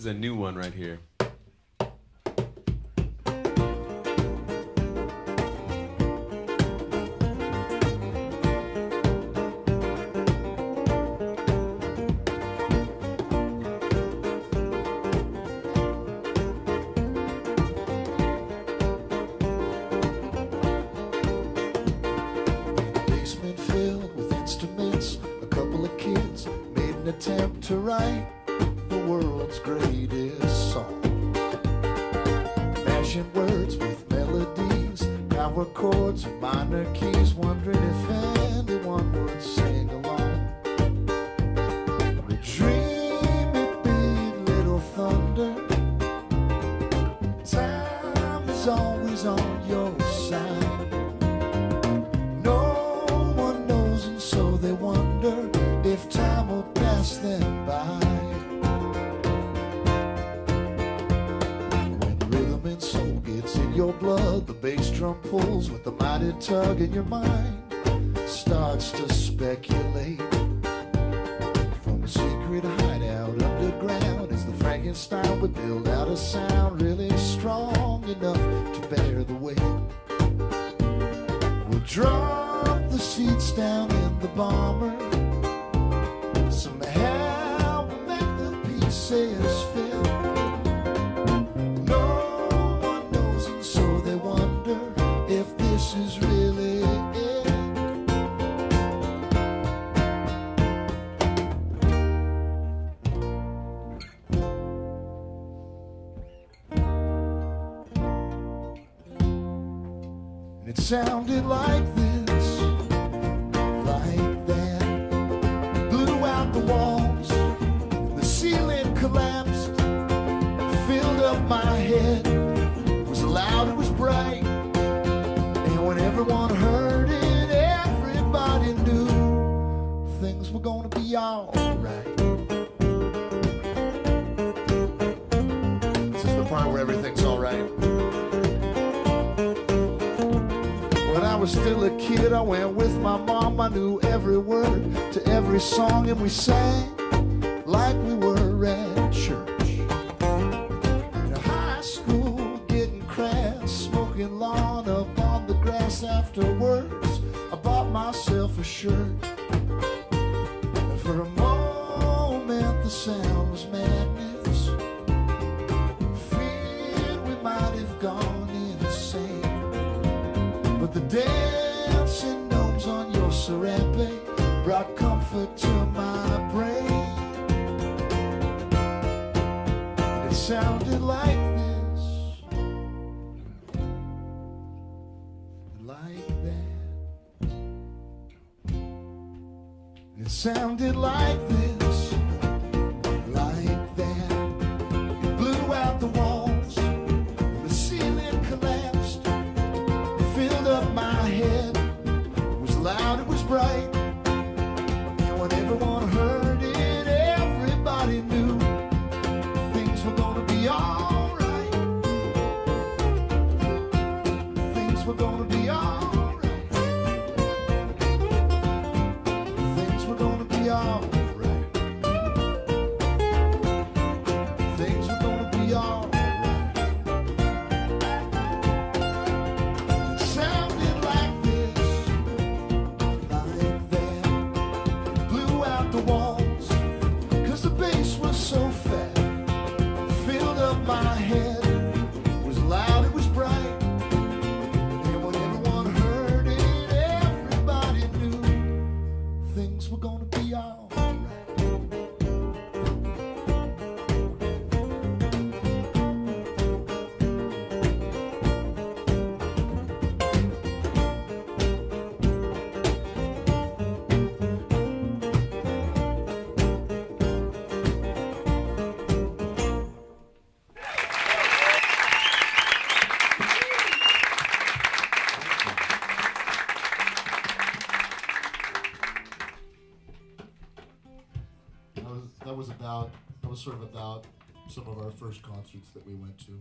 is a new one right here. basement filled with instruments. A couple of kids made an attempt to write world's greatest song. Mashing words with melodies, power chords and minor keys, wondering if anyone would sing along. We dream it big, little thunder. Time is always on your side. No one knows, and so they wonder if time will pass them your blood, the bass drum pulls with a mighty tug, and your mind starts to speculate. From a secret hideout underground, as the Frankenstein would build out a sound really strong enough to bear the weight. We'll drop the seats down in the bomber. It sounded like this, like that. Blew out the walls, the ceiling collapsed, filled up my head. It was loud, it was bright, and when everyone heard it, everybody knew things were gonna be alright. This is the part where everything's alright. Was still a kid, I went with my mom. I knew every word to every song, and we sang like we were at church. In high school, getting crass, smoking lawn up on the grass afterwards. I bought myself a shirt. And for a moment, the sound brought comfort to my brain. And it sounded like this, like that. And it sounded like this, like that. It blew out the walls, the ceiling collapsed it filled up my head. It was loud, it was bright. Were gonna be gonna be alright. That was about, that was sort of about some of our first concerts that we went to.